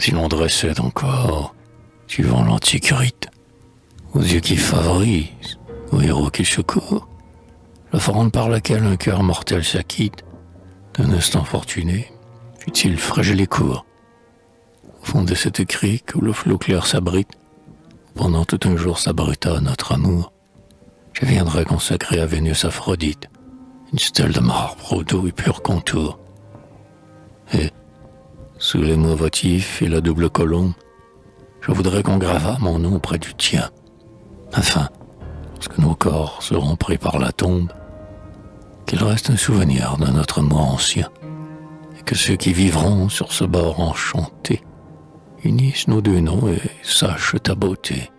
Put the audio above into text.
Si l'on dressait encore, suivant l'anticurite, aux yeux qui favorisent, aux héros qui secourent, la forme par laquelle un cœur mortel s'acquitte d'un instant fortuné, fut-il fragile et court, au fond de cette crique où le flot clair s'abrite, pendant tout un jour s'abrita notre amour, je viendrai consacrer à Vénus Aphrodite, une stèle de marbre au doux et pur contour. Et, sous les mots votifs et la double colombe, je voudrais qu'on gravât mon nom près du tien, afin, lorsque nos corps seront pris par la tombe, qu'il reste un souvenir de notre amour ancien, et que ceux qui vivront sur ce bord enchanté unissent nos deux noms et sachent ta beauté.